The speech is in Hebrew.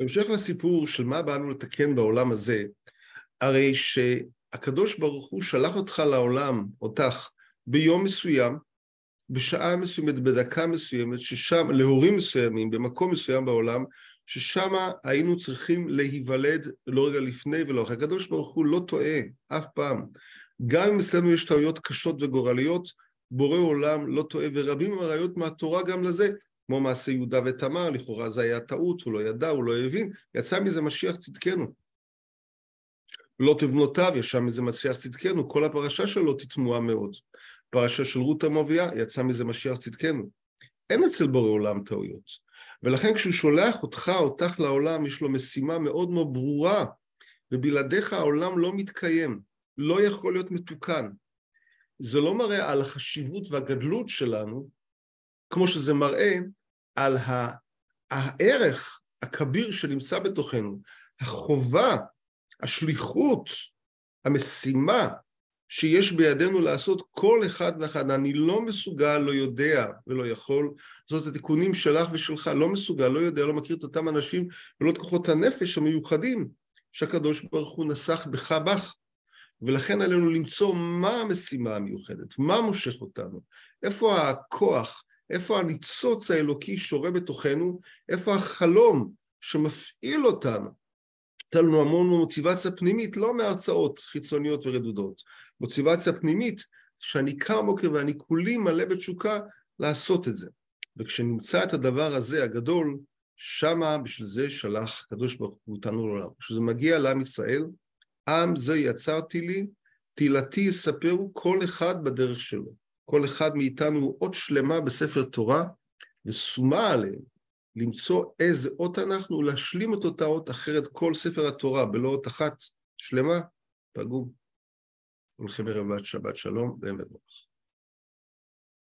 בהמשך לסיפור של מה באנו לתקן בעולם הזה, הרי שהקדוש ברוך הוא שלח אותך לעולם, אותך, ביום מסוים, בשעה מסוימת, בדקה מסוימת, ששם, להורים מסוימים, במקום מסוים בעולם, ששם היינו צריכים להיוולד לא רגע לפני ולא אחרי. הקדוש ברוך הוא לא טועה, אף פעם. גם אם אצלנו יש טעויות קשות וגורליות, בורא עולם לא טועה, ורבים הראיות מהתורה גם לזה, כמו מעשה יהודה ותמר, לכאורה זה היה טעות, הוא לא ידע, הוא לא הבין, יצא מזה משיח צדקנו. לא תבנותיו, יצא מזה משיח צדקנו, כל הפרשה שלו תתמוהה מאוד. פרשה של רות המואביה, יצא מזה משיח צדקנו. אין אצל בורא עולם טעויות. ולכן כשהוא שולח אותך, אותך לעולם, יש לו משימה מאוד מאוד ברורה, ובלעדיך העולם לא מתקיים, לא יכול להיות מתוקן. זה לא מראה על החשיבות והגדלות שלנו, כמו שזה מראה על הערך הכביר שנמצא בתוכנו, החובה, השליחות, המשימה שיש בידינו לעשות כל אחד ואחד. אני לא מסוגל, לא יודע ולא יכול, זאת התיקונים שלך ושלך, לא מסוגל, לא יודע, לא מכיר את אותם אנשים ולא את כוחות הנפש המיוחדים שהקדוש ברוך הוא נסח בך בך. ולכן עלינו למצוא מה המשימה המיוחדת, מה מושך אותנו, איפה הכוח, איפה הניצוץ האלוקי שורה בתוכנו, איפה החלום שמפעיל אותנו. הייתה לנו המון מוטיבציה פנימית, לא מהרצאות חיצוניות ורדודות, מוטיבציה פנימית שאני קם בוקר ואני כולי מלא בתשוקה לעשות את זה. וכשנמצא את הדבר הזה הגדול, שמה בשביל זה שלח הקדוש ברוך הוא אותנו לעולם. כשזה מגיע לעם ישראל, עם זה יצרתי לי, תהילתי יספרו כל אחד בדרך שלו. כל אחד מאיתנו הוא אות שלמה בספר תורה, ושומה עליהם למצוא איזה אות אנחנו ולהשלים את אותה אות אחרת כל ספר התורה בלא אות אחת שלמה, פגום. הולכים ערב שבת שלום ומבורך.